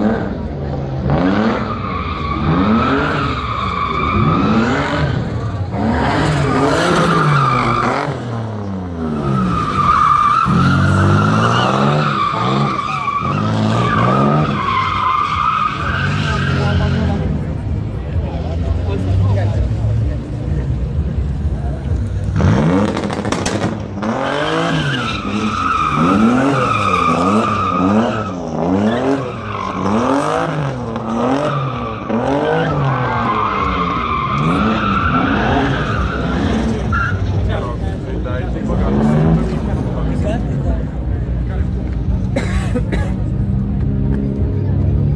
Amen.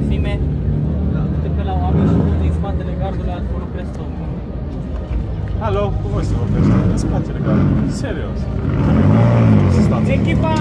Sime, da, uite pe la oameni și din spatele gardului ați vorbesc presto. Alo, cu voi să vorbesc, în spatele gardului, serios. Echipa!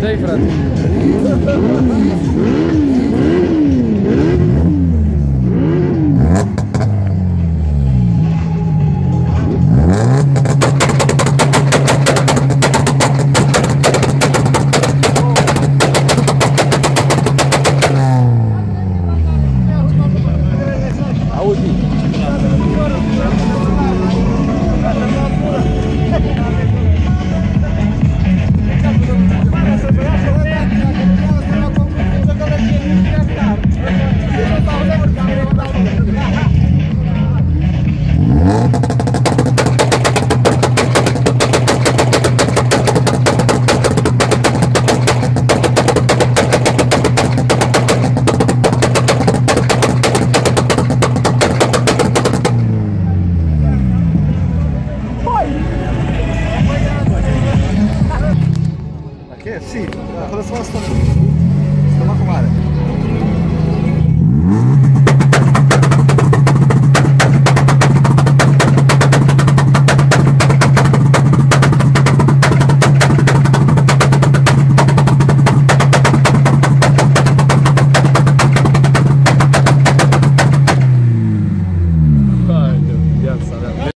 Nee, Fred.